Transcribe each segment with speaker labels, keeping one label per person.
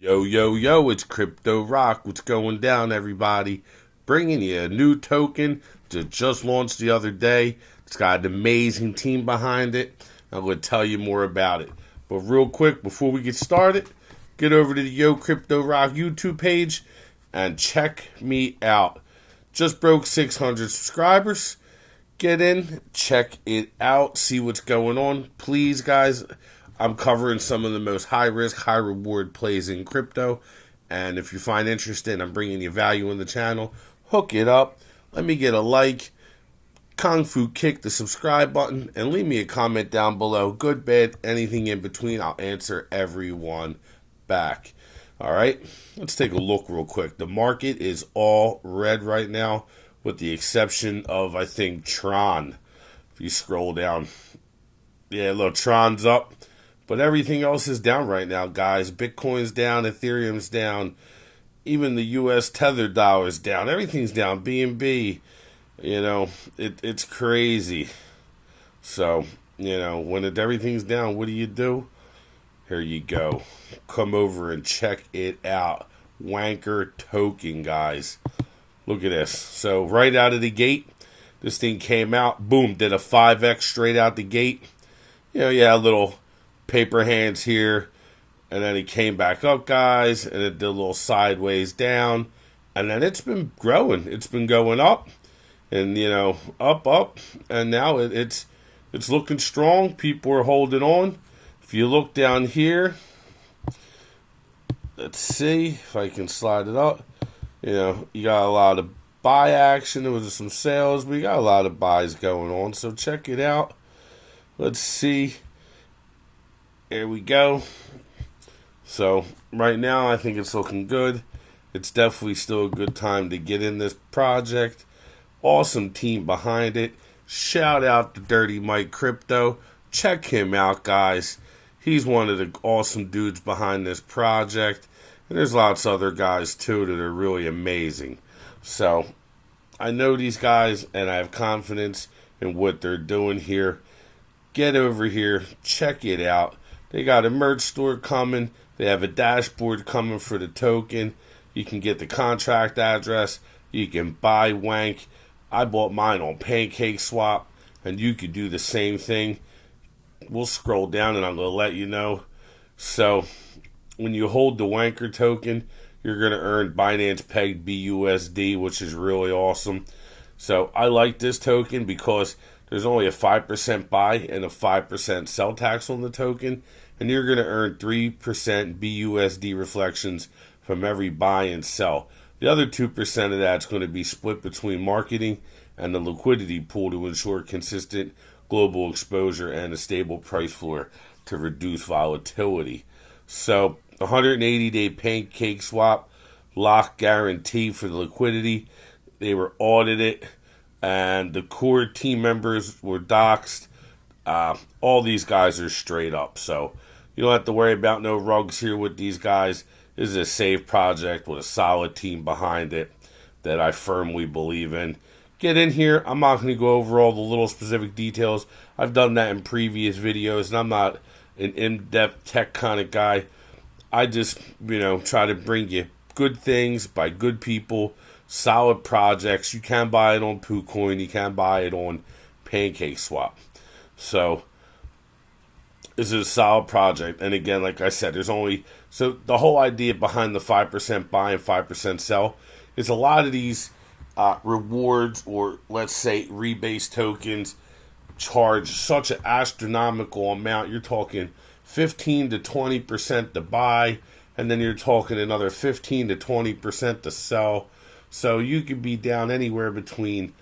Speaker 1: Yo, yo, yo, it's Crypto Rock. What's going down, everybody? Bringing you a new token that just launched the other day. It's got an amazing team behind it. I'm going to tell you more about it. But, real quick, before we get started, get over to the Yo Crypto Rock YouTube page and check me out. Just broke 600 subscribers. Get in, check it out, see what's going on. Please, guys, I'm covering some of the most high risk, high reward plays in crypto. And if you find interested, I'm bringing you value in the channel. Hook it up. Let me get a like. Kung Fu kick the subscribe button and leave me a comment down below. Good, bad, anything in between. I'll answer everyone back. All right, let's take a look real quick. The market is all red right now, with the exception of, I think, Tron. If you scroll down, yeah, look, Tron's up. But everything else is down right now, guys. Bitcoin's down, Ethereum's down, even the U.S. Tether dollar is down. Everything's down. BNB, you know, it, it's crazy. So, you know, when it, everything's down, what do you do? Here you go. Come over and check it out. Wanchor token, guys. Look at this. So, right out of the gate, this thing came out. Boom, did a 5x straight out the gate. You know, yeah, a little paper hands here. And then he came back up, guys, and it did a little sideways down. And then it's been growing. It's been going up and, you know, up, up. And now it, it's it's looking strong. People are holding on. If you look down here, let's see if I can slide it up. You know, you got a lot of buy action. There was some sales. We got a lot of buys going on. So check it out. Let's see there we go. So, right now, I think it's looking good. It's definitely still a good time to get in this project. Awesome team behind it. Shout out to Dirty Mike Crypto. Check him out, guys. He's one of the awesome dudes behind this project. And there's lots of other guys, too, that are really amazing. So, I know these guys, and I have confidence in what they're doing here. Get over here, check it out. They got a merch store coming. They have a dashboard coming for the token. You can get the contract address. You can buy WANC. I bought mine on Pancake Swap, and you could do the same thing. We'll scroll down and I'm going to let you know. So, when you hold the Wanchor token, you're going to earn Binance Peg BUSD, which is really awesome. So, I like this token because there's only a 5% buy and a 5% sell tax on the token, and you're going to earn 3% BUSD reflections from every buy and sell. The other 2% of that's going to be split between marketing and the liquidity pool to ensure consistent global exposure and a stable price floor to reduce volatility. So, 180 day pancake swap lock guarantee for the liquidity. They were audited and the core team members were doxxed. Uh, all these guys are straight up, so you don't have to worry about no rugs here with these guys. This is a safe project with a solid team behind it that I firmly believe in. Get in here. I'm not going to go over all the little specific details. I've done that in previous videos, and I'm not an in-depth tech kind of guy. I just, you know, try to bring you good things by good people solid projects. You can buy it on PooCoin. You can buy it on Pancake Swap. So this is a solid project. And again, like I said, there's only so the whole idea behind the five percent buy and five percent sell is a lot of these uh, rewards or let's say rebase tokens charge such an astronomical amount. You're talking 15 to 20 percent to buy, and then you're talking another 15 to 20 percent to sell so you could be down anywhere between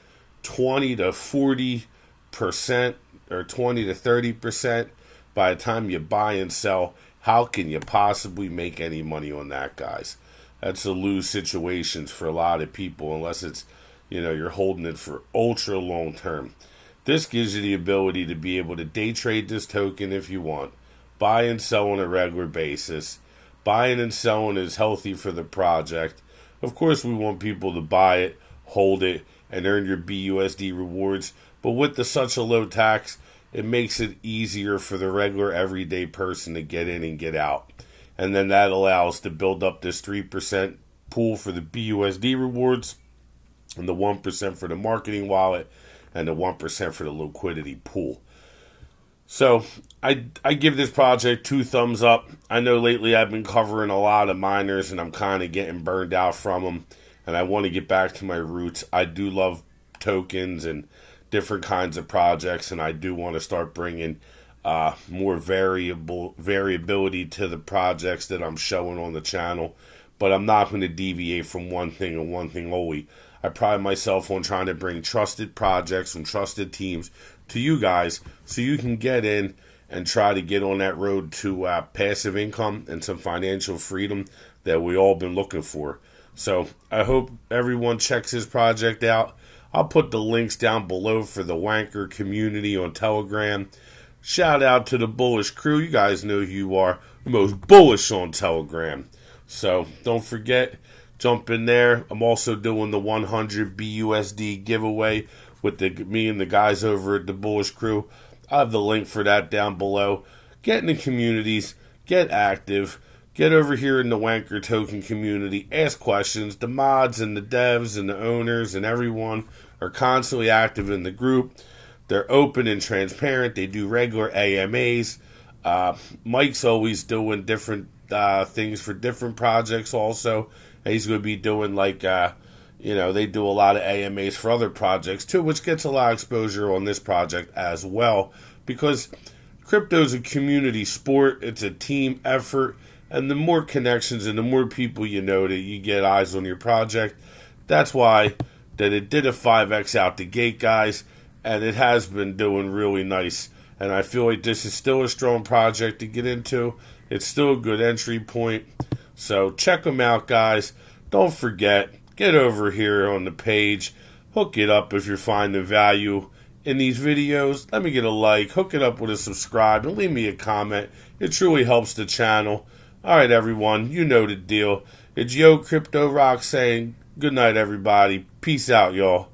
Speaker 1: 20 to 40 percent or 20 to 30 percent by the time you buy and sell. How can you possibly make any money on that, guys? That's a lose situations for a lot of people unless it's, you know, you're holding it for ultra long term. This gives you the ability to be able to day trade this token if you want, buy and sell on a regular basis. Buying and selling is healthy for the project of course, we want people to buy it, hold it, and earn your BUSD rewards. But with the such a low tax, it makes it easier for the regular everyday person to get in and get out. and then that allows to build up this 3% pool for the BUSD rewards and the 1% for the marketing wallet and the 1% for the liquidity pool. So I I give this project two thumbs up. I know lately I've been covering a lot of miners and I'm kind of getting burned out from them and I want to get back to my roots. I do love tokens and different kinds of projects and I do want to start bringing uh, more variable variability to the projects that I'm showing on the channel. But I'm not going to deviate from one thing and one thing only. I pride myself on trying to bring trusted projects and trusted teams to you guys so you can get in and try to get on that road to uh, passive income and some financial freedom that we all been looking for. So I hope everyone checks his project out. I'll put the links down below for the Wanchor community on Telegram. Shout out to the Bullish crew. You guys know who you are. The most bullish on Telegram. So don't forget, jump in there. I'm also doing the 100 BUSD giveaway with the me and the guys over at the Bullish crew. I have the link for that down below. Get in the communities, get active, get over here in the Wanchor Token community, ask questions. The mods and the devs and the owners and everyone are constantly active in the group. They're open and transparent. They do regular AMAs. Uh, Mike's always doing different uh, things for different projects. Also, he's going to be doing like uh, you know they do a lot of AMAs for other projects too, which gets a lot of exposure on this project as well because crypto is a community sport. It's a team effort, and the more connections and the more people you know that you get eyes on your project. That's why that it did a 5x out the gate, guys and it has been doing really nice. And I feel like this is still a strong project to get into. It's still a good entry point. So check them out, guys. Don't forget, get over here on the page, hook it up if you're finding value in these videos. Let me get a like, hook it up with a subscribe, and leave me a comment. It truly helps the channel. All right, everyone, you know the deal. It's Yo Crypto Rock saying good night, everybody. Peace out, y'all.